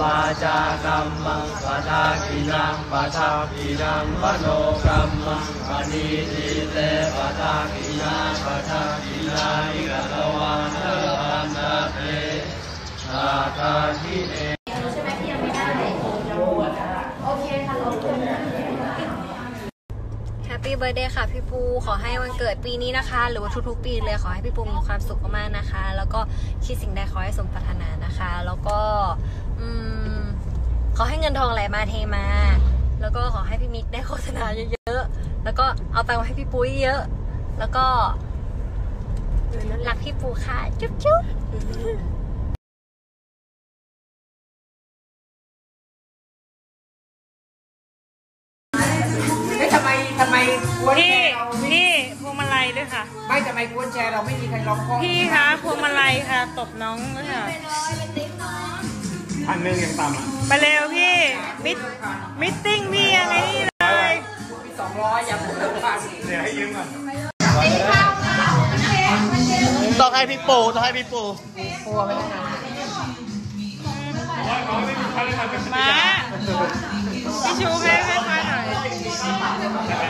วาจากรรมังปะทากินังปะทากินังมโนกรรมังปณิทิเตปะทากินังปะทากินานิกตวันเทวันนาเตชาคาทิเนใช่ไหมที่ยังไม่ได้โอเคค่ะขอบคุณแฮปปี้เบ t ร์เดย์ค่ะพี่ปูขอให้วันเกิดปีนี้นะคะ หรือว่าทุกๆปีเลยขอให้พี่ปูมีความสุขมากๆนะคะ แล้วก็คิดสิ่งใดขอให้สมปรารถนานะคะ แล้วก็ อืมขอให้เงินทองไหลมาเทมา แล้วก็ขอให้พี่มิกได้โฆษณาเยอะๆ แล้วก็เอาตังค์มาให้พี่ปุ้ยเยอะ แล้วก็รักพี่ปูค่ะ จุ๊บจุ๊บไม่ทำไมทำไมกวนแชพี่ร์เราไม่พี่พวงมาลัยด้วยค่ะ ไม่ทำไมกวนแชร์เราไม่มีใครร้องเพราะพี่คะพวงมาลัยค่ะ ตบน้องด้วยค่ะ พันหนึ่งยังต่ำอะไปเร็วพี่ มิดมิทติ้งพี่อะไรนี่เลยมีสองร้อยอย่าพูดเรื่องพันเดี๋ยวให้ยืมก่อนต้องให้พี่ปูต้องให้พี่ปูมาพี่ชูให้ให้มาหน่อย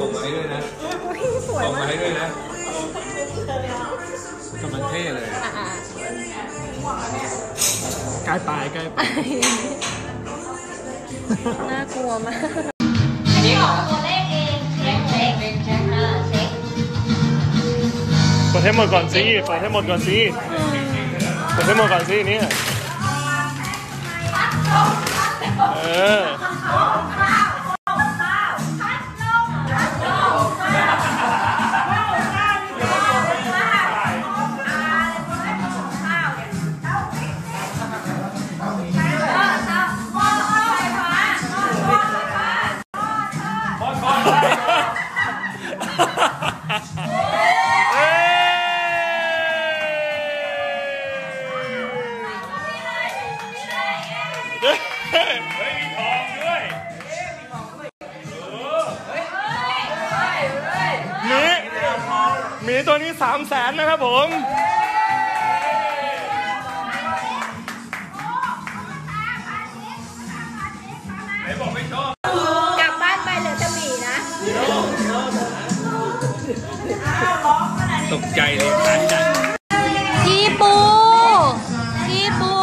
ส่งมาให้ด้วยนะส่งมาให้ด้วยนะกำลังเท่เลยใกล้ปลายใกล้ปลายน่ากลัวมาก อันนี้ของตัวเลขเองเช็คเช็คเช็คเออเช็คเปิดให้หมดก่อนสิเปิดให้หมดก่อนสิเปิดให้หมดก่อนสิเนี่ยเออเมีตัวนี้สามแสนนะครับผมไหนบอกไม่ชอบกลับบ้านไปเหลือแต่หมีนะตกใจเลยทานจัดพี่ปูพี่ปู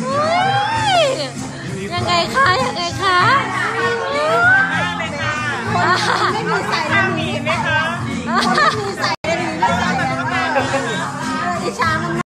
เฮ้ยยังไงคะยังไงคะไม่มีใส่เลยมีไหมคะไม่มี ใส่เลยมีไม่ใส่เลยดิชามัน